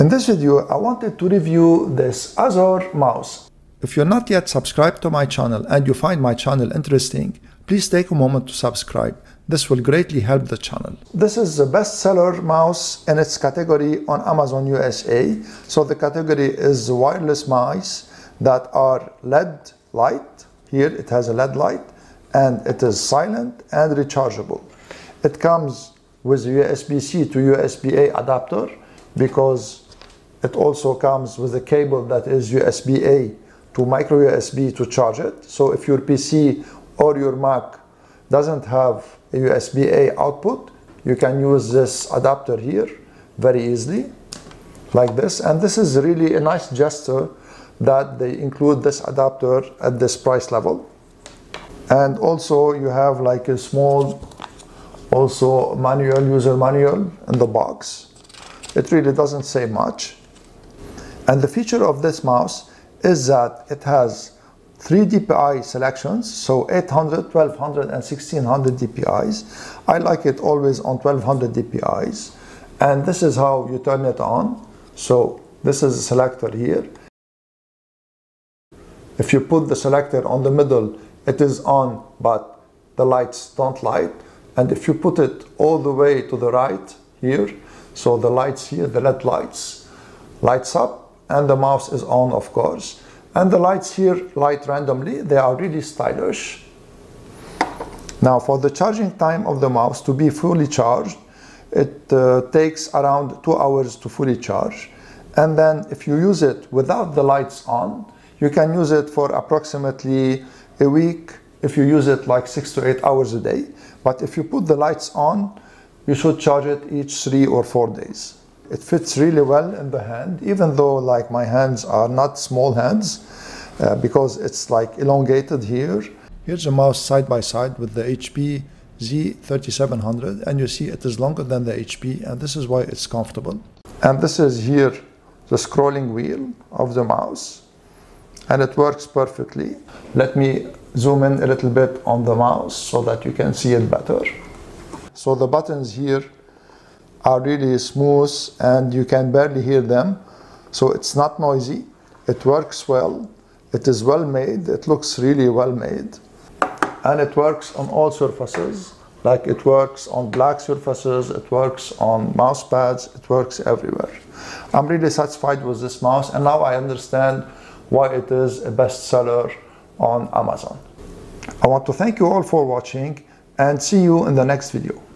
In this video, I wanted to review this Azzor mouse. If you're not yet subscribed to my channel and you find my channel interesting, please take a moment to subscribe. This will greatly help the channel. This is the bestseller mouse in its category on Amazon USA. So the category is wireless mice that are LED light. Here it has a LED light and it is silent and rechargeable. It comes with USB-C to USB-A adapter because it also comes with a cable that is USB-A to micro USB to charge it. So if your PC or your Mac doesn't have a USB-A output, you can use this adapter here very easily like this. And this is really a nice gesture that they include this adapter at this price level. And also you have like a small also manual user manual in the box. It really doesn't say much. And the feature of this mouse is that it has three DPI selections, so 800, 1200 and 1600 DPIs. I like it always on 1200 DPIs. And this is how you turn it on. So this is a selector here. If you put the selector on the middle, it is on, but the lights don't light. And if you put it all the way to the right here, so the lights here, the LED lights, lights up, and the mouse is on of course. And the lights here light randomly they are really stylish. Now for the charging time of the mouse to be fully charged it uh, takes around two hours to fully charge. And then if you use it without the lights on you can use it for approximately a week if you use it like six to eight hours a day. But if you put the lights on you should charge it each three or four days it fits really well in the hand, even though like my hands are not small hands, uh, because it's like elongated here. Here's a mouse side by side with the HP Z3700 and you see it is longer than the HP and this is why it's comfortable. And this is here the scrolling wheel of the mouse and it works perfectly. Let me zoom in a little bit on the mouse so that you can see it better. So the buttons here are really smooth and you can barely hear them. So it's not noisy. It works well. It is well made. It looks really well made. And it works on all surfaces. Like it works on black surfaces, it works on mouse pads, it works everywhere. I'm really satisfied with this mouse and now I understand why it is a bestseller on Amazon. I want to thank you all for watching and see you in the next video.